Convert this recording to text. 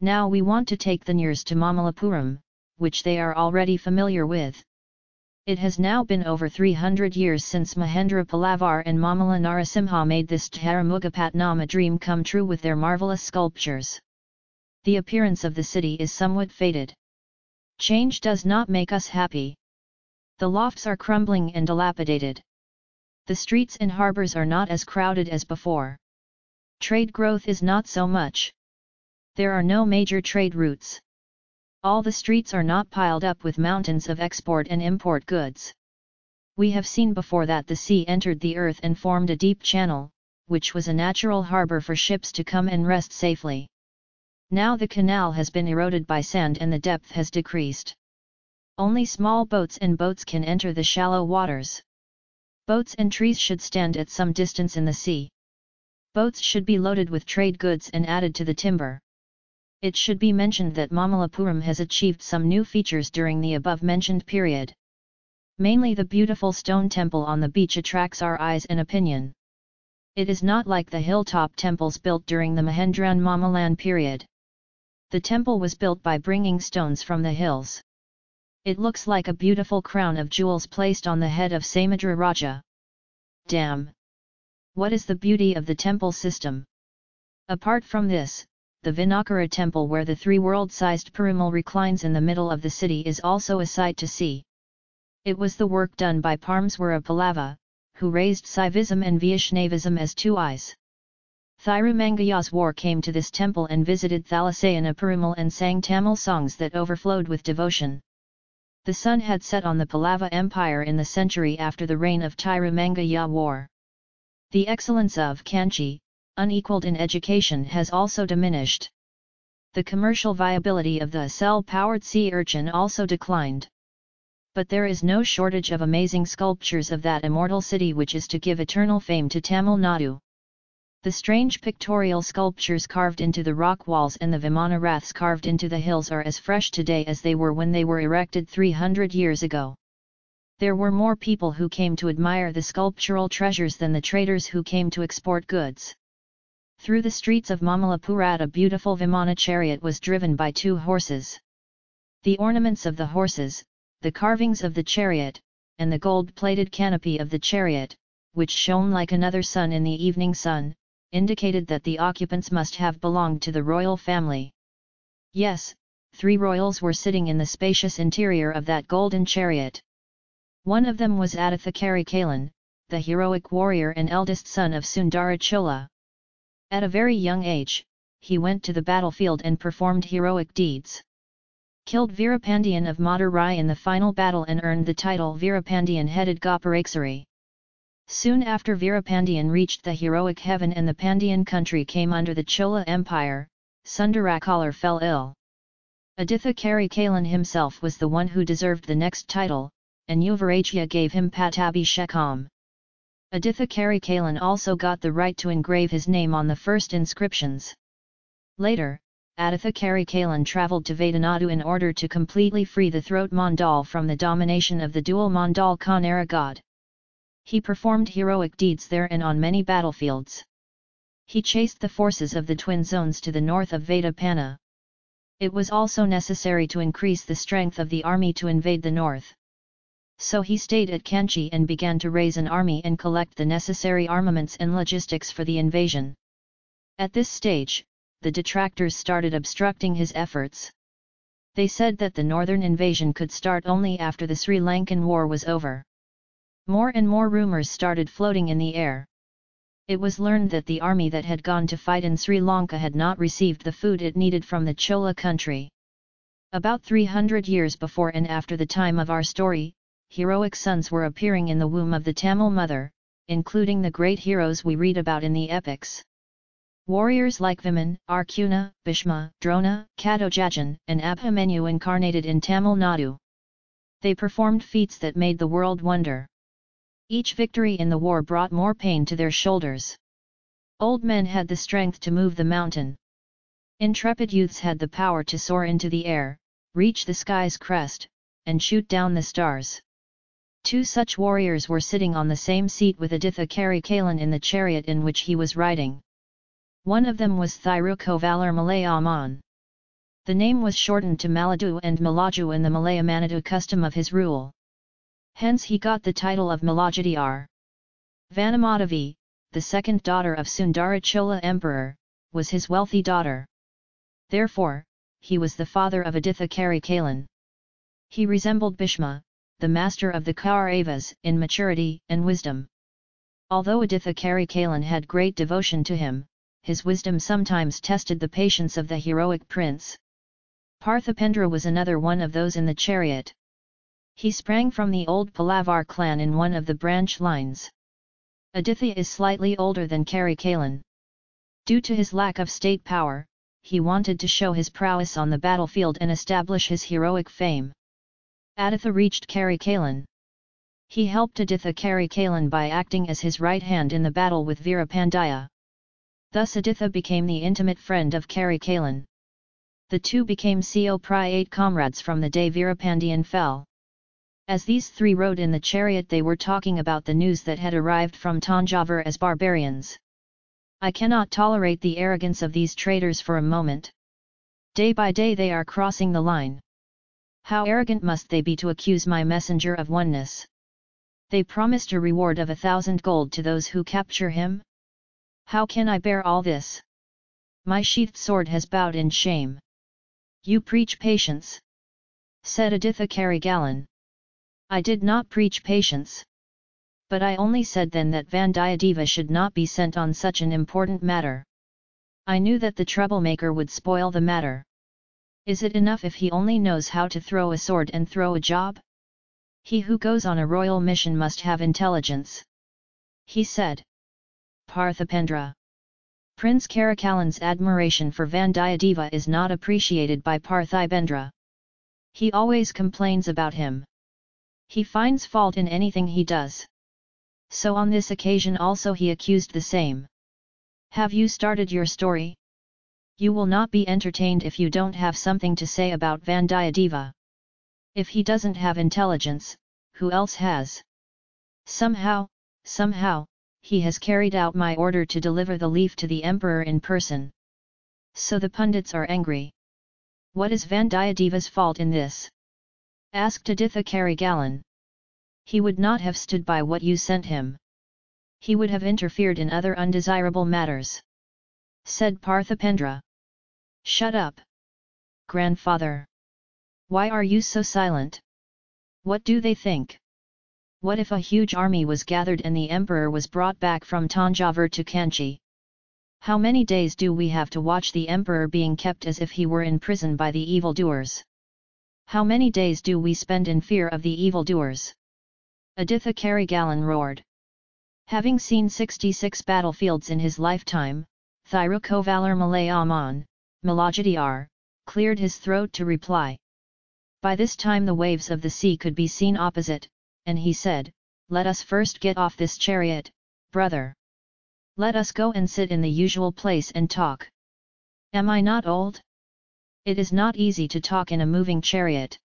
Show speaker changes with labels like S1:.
S1: Now we want to take the Nyers to Mamallapuram, which they are already familiar with. It has now been over 300 years since Mahendra Palavar and Mamala Narasimha made this Taramugapatnam a dream come true with their marvellous sculptures. The appearance of the city is somewhat faded. Change does not make us happy. The lofts are crumbling and dilapidated. The streets and harbours are not as crowded as before. Trade growth is not so much. There are no major trade routes. All the streets are not piled up with mountains of export and import goods. We have seen before that the sea entered the earth and formed a deep channel, which was a natural harbour for ships to come and rest safely. Now the canal has been eroded by sand and the depth has decreased. Only small boats and boats can enter the shallow waters. Boats and trees should stand at some distance in the sea. Boats should be loaded with trade goods and added to the timber. It should be mentioned that Mamallapuram has achieved some new features during the above-mentioned period. Mainly the beautiful stone temple on the beach attracts our eyes and opinion. It is not like the hilltop temples built during the Mahendran Mamalan period. The temple was built by bringing stones from the hills. It looks like a beautiful crown of jewels placed on the head of Samudra Raja. Damn! What is the beauty of the temple system? Apart from this, the Vinakara temple where the three world-sized Perumal reclines in the middle of the city is also a sight to see. It was the work done by Parameswara Pallava, who raised Saivism and Vaishnavism as two eyes. Thirumangayaswar came to this temple and visited Thalasayana Perumal and sang Tamil songs that overflowed with devotion. The sun had set on the Pallava Empire in the century after the reign of Tirumangai Alwar. The excellence of Kanchi, unequaled in education has also diminished. The commercial viability of the cell-powered sea urchin also declined. But there is no shortage of amazing sculptures of that immortal city which is to give eternal fame to Tamil Nadu. The strange pictorial sculptures carved into the rock walls and the Vimana raths carved into the hills are as fresh today as they were when they were erected 300 years ago. There were more people who came to admire the sculptural treasures than the traders who came to export goods. Through the streets of Mamallapuram a beautiful Vimana chariot was driven by two horses. The ornaments of the horses, the carvings of the chariot, and the gold-plated canopy of the chariot, which shone like another sun in the evening sun, indicated that the occupants must have belonged to the royal family. Yes, three royals were sitting in the spacious interior of that golden chariot. One of them was Aditha Kalan, the heroic warrior and eldest son of Sundara Chola. At a very young age, he went to the battlefield and performed heroic deeds. Killed Veerapandian of Madurai in the final battle and earned the title Veerapandian headed Koparakesari. Soon after Veerapandian reached the heroic heaven and the Pandian country came under the Chola Empire, Sundarakalar fell ill. Aditha Kari Kalan himself was the one who deserved the next title, and Yuvarajya gave him Patabhishekam. Aditha Kalan also got the right to engrave his name on the first inscriptions. Later, Aditha Kalan travelled to Vadanadu in order to completely free the throat Mandal from the domination of the dual Mandal Kanara god. He performed heroic deeds there and on many battlefields. He chased the forces of the twin zones to the north of Vedapana. It was also necessary to increase the strength of the army to invade the north. So he stayed at Kanchi and began to raise an army and collect the necessary armaments and logistics for the invasion. At this stage, the detractors started obstructing his efforts. They said that the northern invasion could start only after the Sri Lankan war was over. More and more rumours started floating in the air. It was learned that the army that had gone to fight in Sri Lanka had not received the food it needed from the Chola country. About 300 years before and after the time of our story, heroic sons were appearing in the womb of the Tamil mother, including the great heroes we read about in the epics. Warriors like Viman, Arjuna, Bhishma, Drona, Kathojajan, and Abhimanyu incarnated in Tamil Nadu. They performed feats that made the world wonder. Each victory in the war brought more pain to their shoulders. Old men had the strength to move the mountain. Intrepid youths had the power to soar into the air, reach the sky's crest, and shoot down the stars. Two such warriors were sitting on the same seat with Aditha Kari Kalan in the chariot in which he was riding. One of them was Thirukovalar Malayaman. The name was shortened to Maladu and Malaju in the Malaya Manadu custom of his rule. Hence he got the title of Malajidiyar. Vanamadavi, the second daughter of Sundarachola emperor, was his wealthy daughter. Therefore, he was the father of Aditha Karikalan. He resembled Bhishma, the master of the Kauravas, in maturity and wisdom. Although Aditha Karikalan had great devotion to him, his wisdom sometimes tested the patience of the heroic prince. Parthipendra was another one of those in the chariot. He sprang from the old Palavar clan in one of the branch lines. Aditya is slightly older than Karikalan. Due to his lack of state power, he wanted to show his prowess on the battlefield and establish his heroic fame. Aditha reached Karikalan. He helped Aditha Karikalan by acting as his right hand in the battle with Veerapandya. Thus Aditha became the intimate friend of Karikalan. The two became CO Priate comrades from the day Veerapandian fell. As these three rode in the chariot they were talking about the news that had arrived from Tanjavur as barbarians. I cannot tolerate the arrogance of these traitors for a moment. Day by day they are crossing the line. How arrogant must they be to accuse my messenger of oneness? They promised a reward of a thousand gold to those who capture him? How can I bear all this? My sheathed sword has bowed in shame. You preach patience. Said Aditha Karigalan. I did not preach patience. But I only said then that Vandiyadeva should not be sent on such an important matter. I knew that the troublemaker would spoil the matter. Is it enough if he only knows how to throw a sword and throw a job? He who goes on a royal mission must have intelligence. He said. Parthipendra. Prince Karikalan's admiration for Vandiyadeva is not appreciated by Parthibendra. He always complains about him. He finds fault in anything he does. So on this occasion also he accused the same. Have you started your story? You will not be entertained if you don't have something to say about Vandiyadeva. If he doesn't have intelligence, who else has? Somehow, somehow, he has carried out my order to deliver the leaf to the emperor in person. So the pundits are angry. What is Vandiyadeva's fault in this? Asked Aditha Karigalan. He would not have stood by what you sent him. He would have interfered in other undesirable matters. Said Parthipendra. Shut up. Grandfather. Why are you so silent? What do they think? What if a huge army was gathered and the emperor was brought back from Tanjavur to Kanchi? How many days do we have to watch the emperor being kept as if he were in prison by the evildoers? How many days do we spend in fear of the evildoers? Aditha Karigalan roared. Having seen 66 battlefields in his lifetime, Thirukovalar Malayaman, Malajidiyar, cleared his throat to reply. By this time the waves of the sea could be seen opposite, and he said, Let us first get off this chariot, brother. Let us go and sit in the usual place and talk. Am I not old? It is not easy to talk in a moving chariot.